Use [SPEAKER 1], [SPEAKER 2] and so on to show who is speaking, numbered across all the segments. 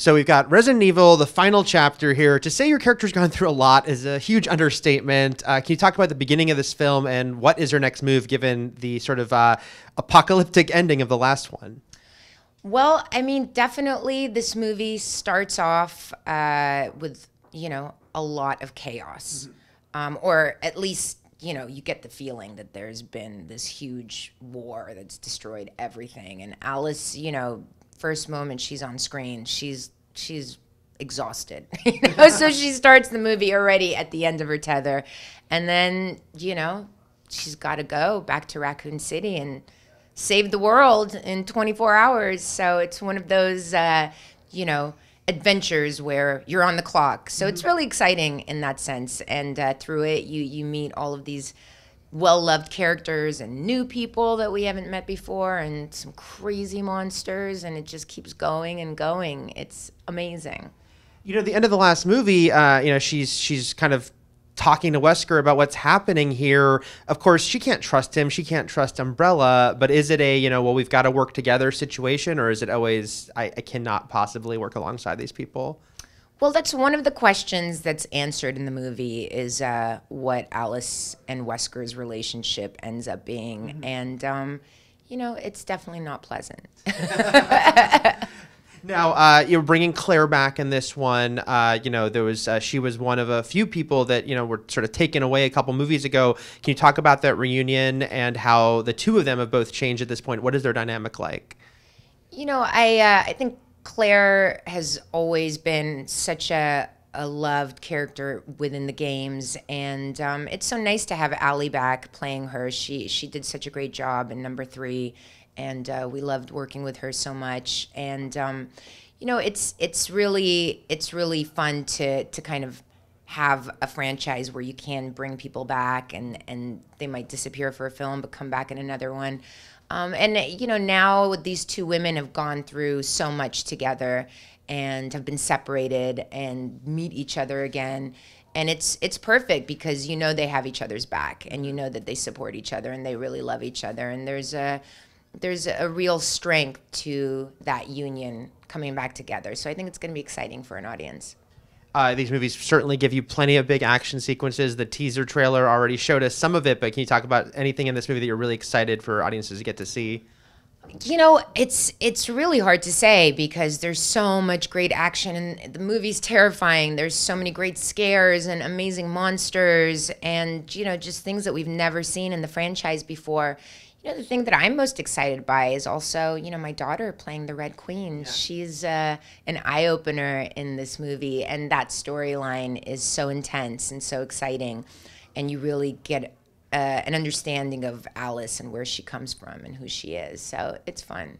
[SPEAKER 1] So we've got Resident Evil, the final chapter here. To say your character's gone through a lot is a huge understatement. Uh, can you talk about the beginning of this film and what is her next move given the sort of uh, apocalyptic ending of the last one?
[SPEAKER 2] Well, I mean, definitely this movie starts off uh, with, you know, a lot of chaos. Um, or at least, you know, you get the feeling that there's been this huge war that's destroyed everything. And Alice, you know, first moment she's on screen, she's she's exhausted. you know? so she starts the movie already at the end of her tether. And then, you know, she's got to go back to Raccoon City and save the world in 24 hours. So it's one of those, uh, you know, adventures where you're on the clock. So it's really exciting in that sense. And uh, through it, you you meet all of these well-loved characters and new people that we haven't met before, and some crazy monsters. And it just keeps going and going. It's amazing.
[SPEAKER 1] You know, the end of the last movie, uh, you know, she's she's kind of talking to Wesker about what's happening here. Of course, she can't trust him. She can't trust Umbrella. But is it a, you know, well, we've got to work together situation, or is it always, I, I cannot possibly work alongside these people?
[SPEAKER 2] Well, that's one of the questions that's answered in the movie is uh, what Alice and Wesker's relationship ends up being. And, um, you know, it's definitely not pleasant.
[SPEAKER 1] Now, uh, you're bringing Claire back in this one. Uh, you know, there was uh, she was one of a few people that you know were sort of taken away a couple movies ago. Can you talk about that reunion and how the two of them have both changed at this point? What is their dynamic like?
[SPEAKER 2] You know, I uh, I think Claire has always been such a a loved character within the games, and um, it's so nice to have Ali back playing her. She she did such a great job in number three, and uh, we loved working with her so much. And um, you know, it's it's really it's really fun to to kind of have a franchise where you can bring people back and and they might disappear for a film but come back in another one. Um, and you know now these two women have gone through so much together and have been separated and meet each other again. And it's it's perfect because you know they have each other's back and you know that they support each other and they really love each other. And there's a there's a real strength to that union coming back together. So i think it's going to be exciting for an audience
[SPEAKER 1] Uh, these movies certainly give you plenty of big action sequences. The teaser trailer already showed us some of it, but can you talk about anything in this movie that you're really excited for audiences to get to see?
[SPEAKER 2] you know it's it's really hard to say because there's so much great action and the movie's terrifying there's so many great scares and amazing monsters and you know just things that we've never seen in the franchise before you know the thing that i'm most excited by is also you know my daughter playing the red queen she's uh, an eye-opener in this movie and that storyline is so intense and so exciting and you really get uh, an understanding of alice and where she comes from and who she is so it's fun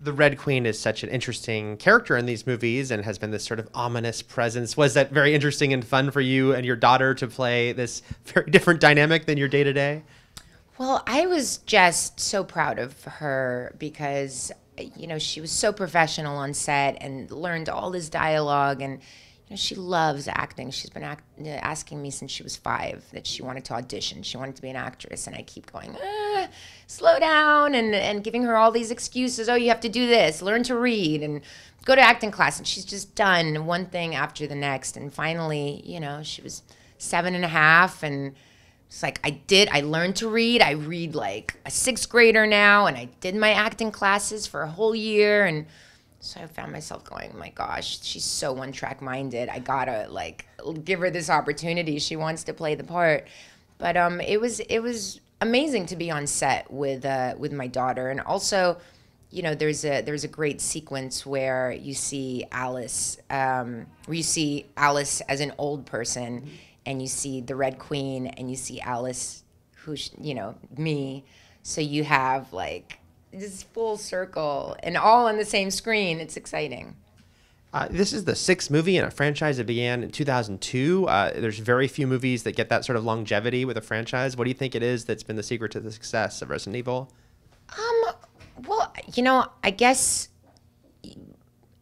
[SPEAKER 1] The Red Queen is such an interesting character in these movies and has been this sort of ominous presence. Was that very interesting and fun for you and your daughter to play this very different dynamic than your day to day?
[SPEAKER 2] Well, I was just so proud of her because, you know, she was so professional on set and learned all this dialogue. And, you know, she loves acting. She's been act- asking me since she was five that she wanted to audition. She wanted to be an actress. And I keep going, ah, slow down, and, and giving her all these excuses. Oh, you have to do this, learn to read, and go to acting class. And she's just done one thing after the next. And finally, you know, she was seven and a half. And, it's like I did. I learned to read. I read like a sixth grader now, and I did my acting classes for a whole year, and so I found myself going, "My gosh, she's so one track minded. I gotta like give her this opportunity. She wants to play the part." But um, it was it was amazing to be on set with uh, with my daughter, and also, you know, there's a there's a great sequence where you see Alice, um, where you see Alice as an old person and you see the Red Queen and you see Alice, who you know me. So you have like this full circle and all on the same screen. It's exciting.
[SPEAKER 1] Uh, this is the sixth movie in a franchise that began in 2002. Uh, there's very few movies that get that sort of longevity with a franchise. What do you think it is that's been the secret to the success of Resident Evil?
[SPEAKER 2] Um, well, you know, I guess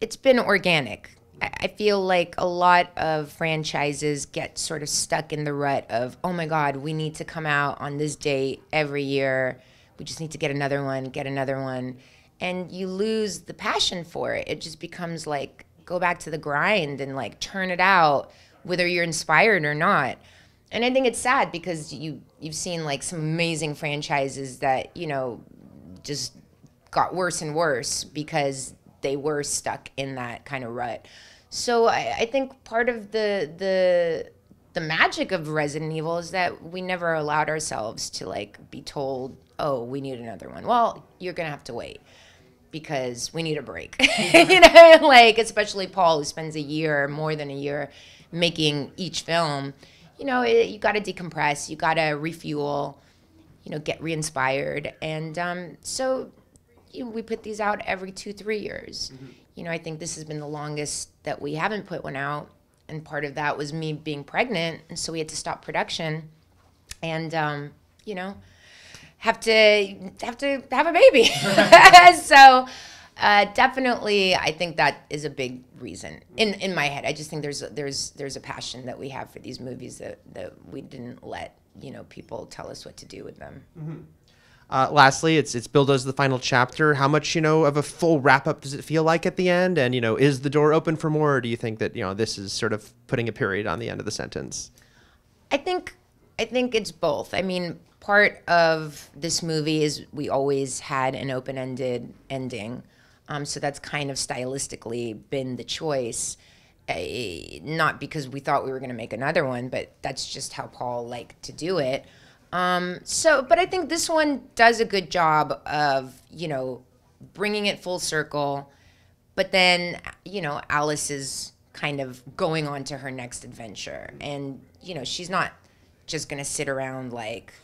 [SPEAKER 2] it's been organic. I feel like a lot of franchises get sort of stuck in the rut of, oh my God, we need to come out on this date every year. We just need to get another one, get another one. And you lose the passion for it. It just becomes like go back to the grind and like turn it out, whether you're inspired or not. And I think it's sad because you you've seen like some amazing franchises that you know just got worse and worse because they were stuck in that kind of rut. So I, I think part of the the the magic of Resident Evil is that we never allowed ourselves to like be told, "Oh, we need another one." Well, you're gonna have to wait because we need a break. you know, like especially Paul, who spends a year, more than a year, making each film. You know, it, you got to decompress, you got to refuel, you know, get re-inspired, and um, so you know, we put these out every two, three years. Mm-hmm. You know, I think this has been the longest that we haven't put one out, and part of that was me being pregnant, and so we had to stop production, and um, you know have to have to have a baby. so uh, definitely, I think that is a big reason in in my head. I just think there's there's there's a passion that we have for these movies that that we didn't let you know people tell us what to do with them.
[SPEAKER 1] Mm-hmm. Uh, lastly, it's it's billed as the final chapter. How much you know of a full wrap up does it feel like at the end? And you know, is the door open for more, or do you think that you know this is sort of putting a period on the end of the sentence?
[SPEAKER 2] I think I think it's both. I mean, part of this movie is we always had an open ended ending. Um, so that's kind of stylistically been the choice. Uh, not because we thought we were going to make another one, but that's just how Paul liked to do it. Um, so, but I think this one does a good job of, you know, bringing it full circle. But then, you know, Alice is kind of going on to her next adventure. And, you know, she's not just going to sit around like,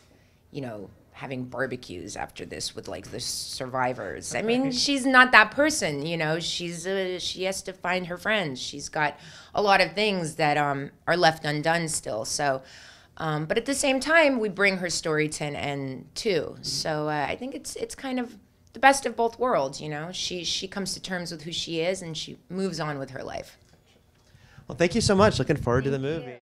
[SPEAKER 2] you know, having barbecues after this with like the survivors. I mean, she's not that person, you know. She's uh, she has to find her friends. She's got a lot of things that um, are left undone still. So, um, but at the same time, we bring her story to an end too. So uh, I think it's it's kind of the best of both worlds. You know, she she comes to terms with who she is and she moves on with her life.
[SPEAKER 1] Well, thank you so much. Looking forward thank to the movie. You.